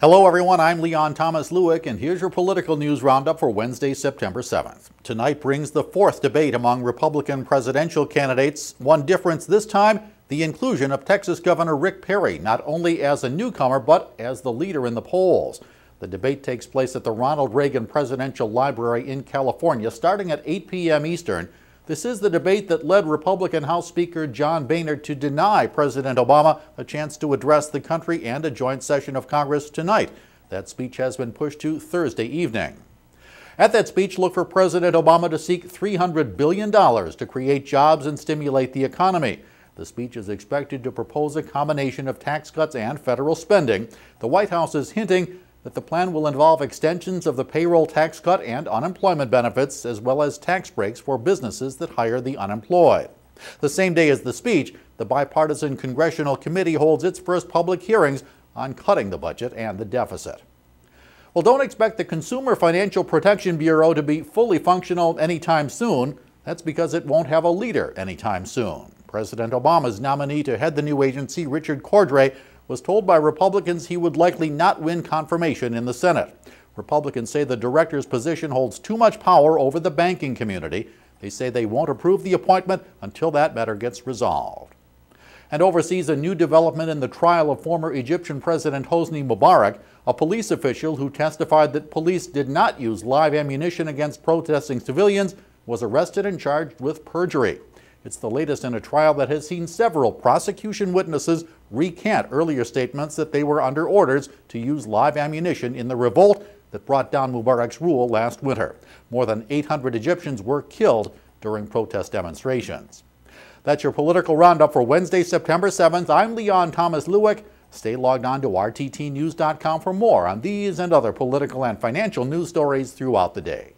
Hello, everyone. I'm Leon Thomas Lewick, and here's your political news roundup for Wednesday, September 7th. Tonight brings the fourth debate among Republican presidential candidates. One difference this time the inclusion of Texas Governor Rick Perry, not only as a newcomer, but as the leader in the polls. The debate takes place at the Ronald Reagan Presidential Library in California starting at 8 p.m. Eastern. This is the debate that led Republican House Speaker John Boehner to deny President Obama a chance to address the country and a joint session of Congress tonight. That speech has been pushed to Thursday evening. At that speech, look for President Obama to seek $300 billion to create jobs and stimulate the economy. The speech is expected to propose a combination of tax cuts and federal spending. The White House is hinting that the plan will involve extensions of the payroll tax cut and unemployment benefits, as well as tax breaks for businesses that hire the unemployed. The same day as the speech, the bipartisan congressional committee holds its first public hearings on cutting the budget and the deficit. Well, don't expect the Consumer Financial Protection Bureau to be fully functional anytime soon. That's because it won't have a leader anytime soon. President Obama's nominee to head the new agency, Richard Cordray, was told by Republicans he would likely not win confirmation in the Senate. Republicans say the director's position holds too much power over the banking community. They say they won't approve the appointment until that matter gets resolved. And oversees a new development in the trial of former Egyptian President Hosni Mubarak, a police official who testified that police did not use live ammunition against protesting civilians was arrested and charged with perjury. It's the latest in a trial that has seen several prosecution witnesses recant earlier statements that they were under orders to use live ammunition in the revolt that brought down Mubarak's rule last winter. More than 800 Egyptians were killed during protest demonstrations. That's your political roundup for Wednesday, September 7th. I'm Leon Thomas Lewick. Stay logged on to RTTnews.com for more on these and other political and financial news stories throughout the day.